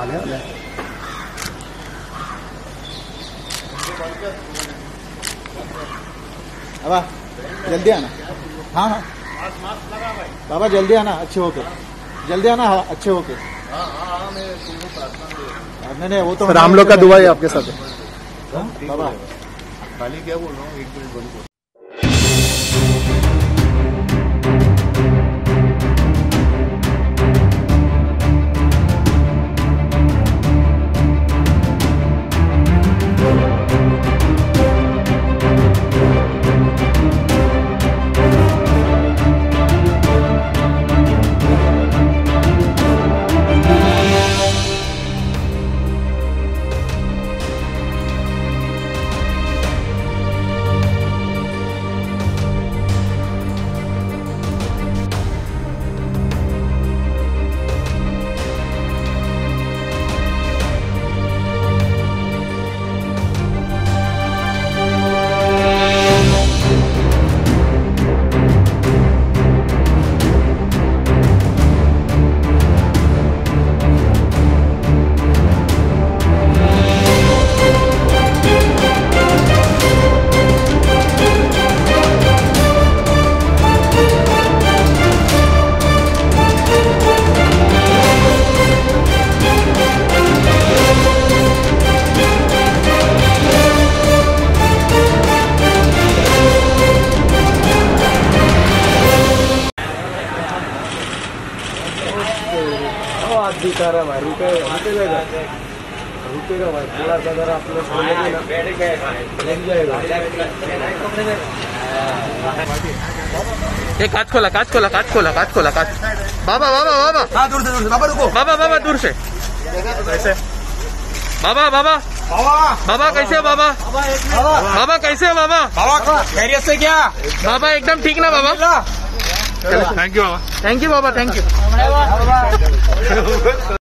आले आले बाबा जल्दी आना। हाँ हाँ। बाबा जल्दी आना अच्छे होके। जल्दी आना हाँ, अच्छे होके। नहीं नहीं वो तो राम लोग का दुआ है आपके साथ हाँ, बाबा। खाली क्या बोल रहा हूँ? एक मिनट बंद दिखा रहा भाई रुके रुकेगा रुकेगा भाई? थोड़ा सा अगर आप लोग लग जाएगा। काच खोला काच खोला काच खोला काच खोला काच। बाबा बाबा बाबा। हाँ दूर से दूर से। बाबा रुको। बाबा बाबा दूर से। कैसे? बाबा बाबा। बाबा। कैसे हो बाबा? बाबा कैसे हो बाबा? बाबा खैरियत से क्या? बाबा एकदम ठीक ना बाबा? Thank you. Thank you, Baba. Thank you.